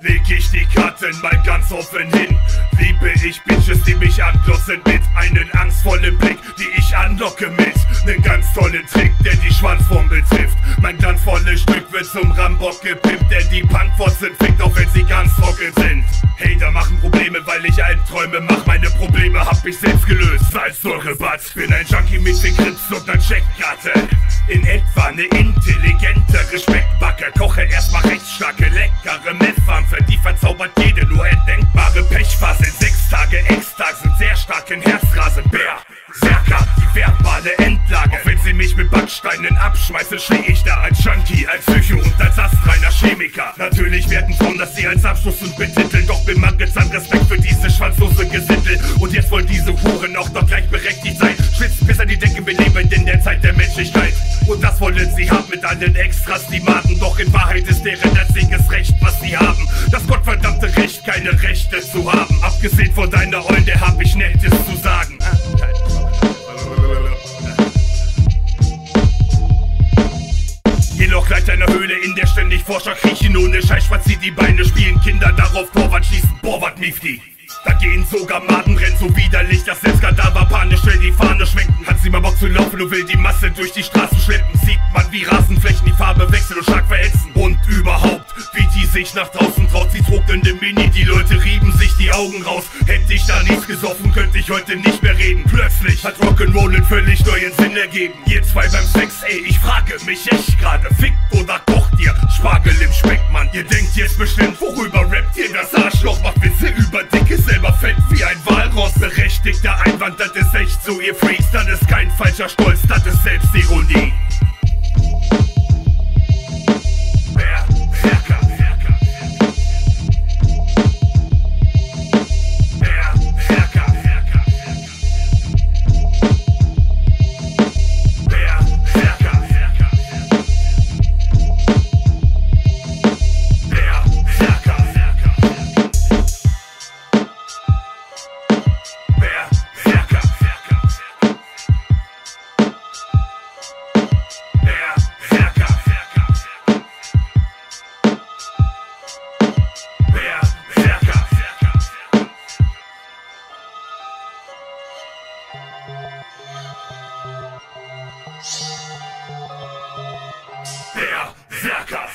Leg ich die Karten mal ganz offen hin. Liebe ich Bitches, die mich anglotzen mit einen angstvollen Blick, die ich anlocke mit nen ganz tollen Trick, der die Schwanzform betrifft. Mein glanzvolles Stück wird zum Rambock gepimpt, der die Punkwurzeln fickt, auch wenn sie ganz trocken sind. Hater machen Probleme, weil ich Albträume mach. Meine Probleme hab ich selbst gelöst. Salzsäurebad, bin ein Junkie mit den Grips und ner Checkkarte. In etwa ne intelligentere Speckbacke. Koche erstmal recht starke, leckere Messwampe. Die verzaubert jede nur erdenkbare Pechphase. Sechs Tage Ekstase, sehr starken Herzrasenbär. Serka, die verbale Endlage. Auch wenn sie mich mit Backsteinen abschmeißen, steh ich da als Junkie, als Psycho und als astreiner Chemiker. Natürlich werden Frauen das sie als Abschluss und betiteln, bin mangels an Respekt für diese schwanzlose Gesindel. Und jetzt wollen diese Huren auch noch gleichberechtigt sein. Schwitzt bis an die Decke, wir leben in der Zeit der Menschlichkeit. Und das wollen sie haben mit allen Extras, die maten. Doch in Wahrheit ist deren einziges Recht, was sie haben. Das gottverdammte Recht, keine Rechte zu haben. Abgesehen von deiner Eule hab ich Nettes Jedoch gleich einer Höhle, in der ständig Forscher kriechen Ohne Scheiß spaziert die Beine, spielen Kinder darauf Torwart schießen, lief die? Da gehen sogar Maden, rennt so widerlich, dass selbst Kadaver panisch will die Fahne schwenken. Hat sie mal Bock zu laufen und will die Masse durch die Straßen schleppen. Sieht man, wie Rasenflächen die Farbe wechseln und stark verhetzen. Und überhaupt, wie die sich nach draußen trocknende Mini. Die Leute rieben sich die Augen raus. Hätte ich da nichts gesoffen, könnte ich heute nicht mehr reden. Plötzlich hat Rock'n'Roll einen völlig neuen Sinn ergeben. Ihr zwei beim Sex, ey, ich frage mich echt gerade, fickt oder kocht ihr Spargel im Speckmann? Ihr denkt jetzt bestimmt, worüber rappt ihr? Das Arschloch macht Witze über Dicke, selber fett wie ein Walross. Berechtigter Einwand, das ist echt so, ihr Freaks. Das ist kein falscher Stolz, das ist Selbstironie. всяко.